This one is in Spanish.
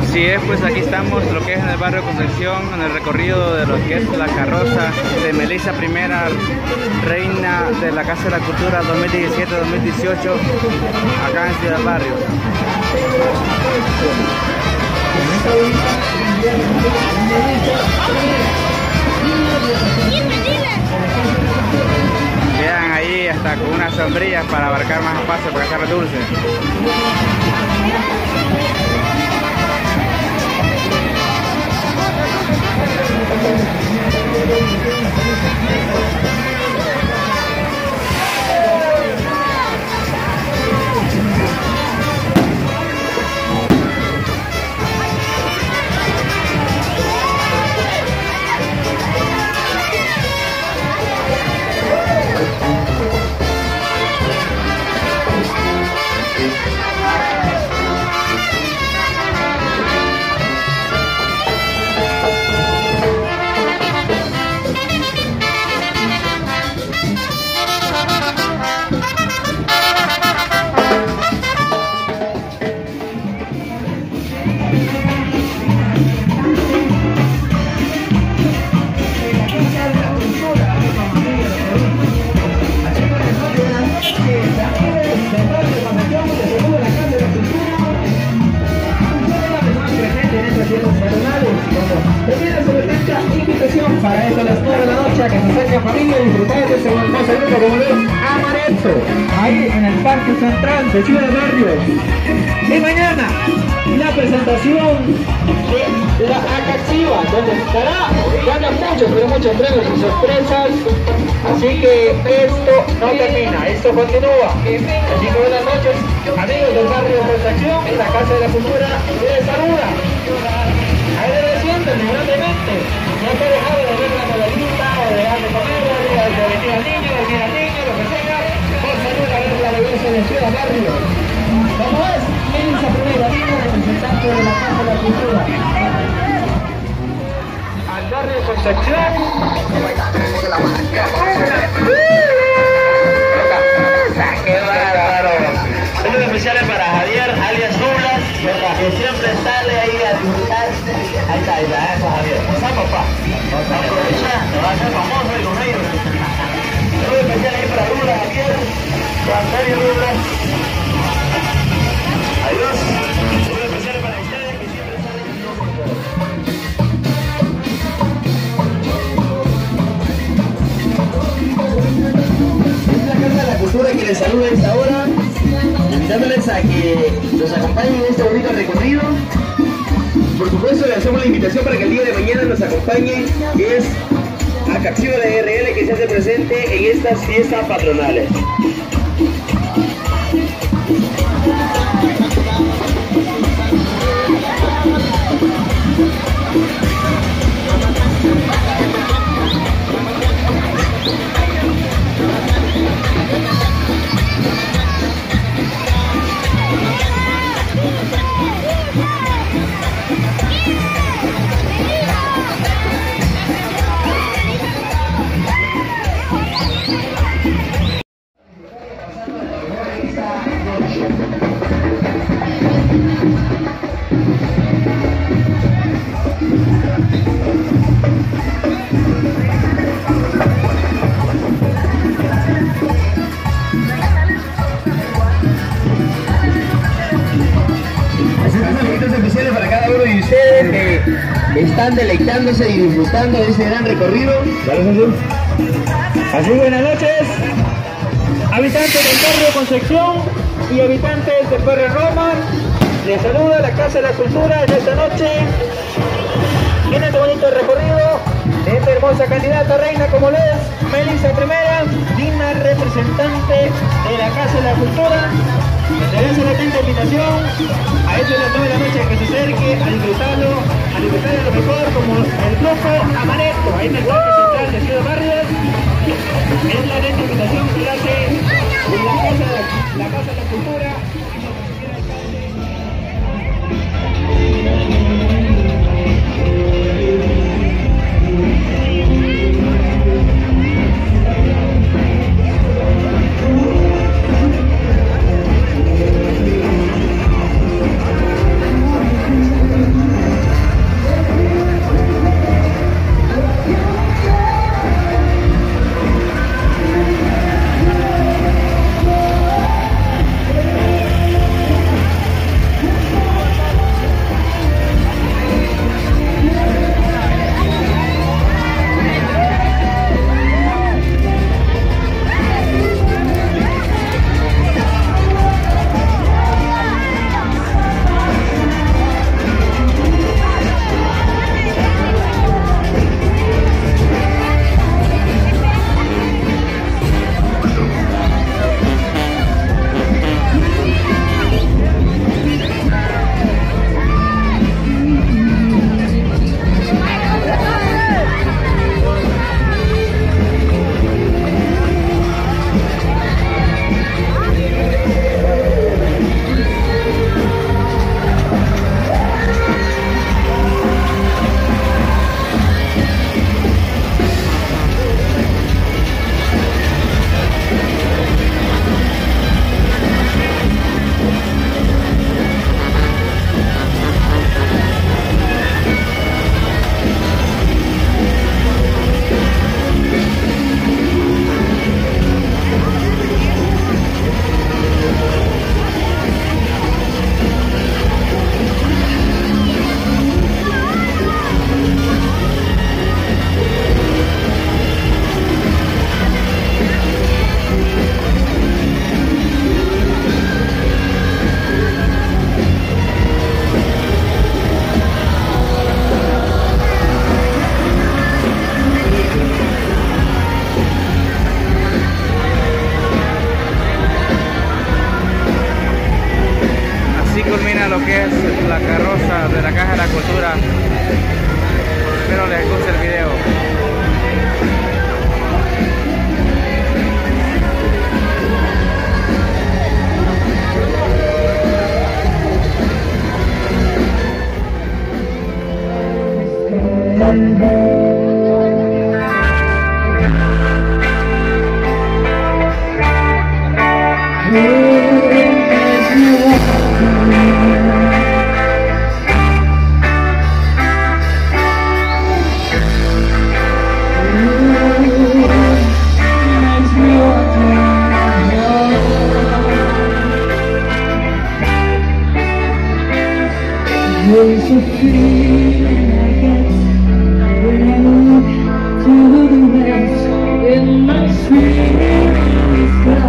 Así es, pues aquí estamos, lo que es en el barrio Concepción, en el recorrido de lo que es la carroza de Melissa I, reina de la Casa de la Cultura 2017-2018, acá en Ciudad Barrio. Vean ahí hasta con unas sombrillas para abarcar más espacio para hacer dulce. Invitación para eso a las 9 de la noche a que se acerque familia y disfrutar de este hermoso evento como lo es ahí en el Parque Central de Ciudad Barrios. Y mañana la presentación de la Acaxiva, donde estará ganan muchos, pero muchos premios y sorpresas. Así que esto no termina, esto continúa. Así que buenas noches, amigos del barrio de en la Casa de la Cultura, les saluda. Agradeciéndole grandemente, no se dejado de ver la novelita, o de dejar de comer, o de, venir al niño, de venir al niño, lo que sea, por salud a ver la belleza de Ciudad Barrio. Como es, Melissa Primera representante de la Casa de la Cultura. Al barrio Concepción. Aprovechando, va a ser famoso el correo. Saludos especiales ahí para Douglas, Javier, Antonio Douglas. Adiós. Saludos especiales para ustedes que siempre salen Es la Casa de la Cultura que les saluda a esta hora, invitándoles a que nos acompañen en este bonito recorrido. Por supuesto, le hacemos la invitación para que el día de mañana nos acompañe, que es a Capsiva de RL que se hace presente en estas fiestas patronales. Están deleitándose y disfrutando de este gran recorrido. Así buenas noches, habitantes del barrio Concepción y habitantes del barrio Roma. Les saluda la Casa de la Cultura en esta noche. En este bonito recorrido de esta hermosa candidata reina como lo es Melissa Primera, digna representante de la Casa de la Cultura. Le hace una atenta invitación a de las 9 de la noche que se acerque a disfrutarlo, a disfrutar de lo mejor como el grupo Amaretto, ahí en el Parque Central de Ciudad Barrios. Es la atenta invitación que hace que es la carroza de la Caja de la Cultura. Espero les guste el video. There's a feeling I get when I look to the left in my spirit sky.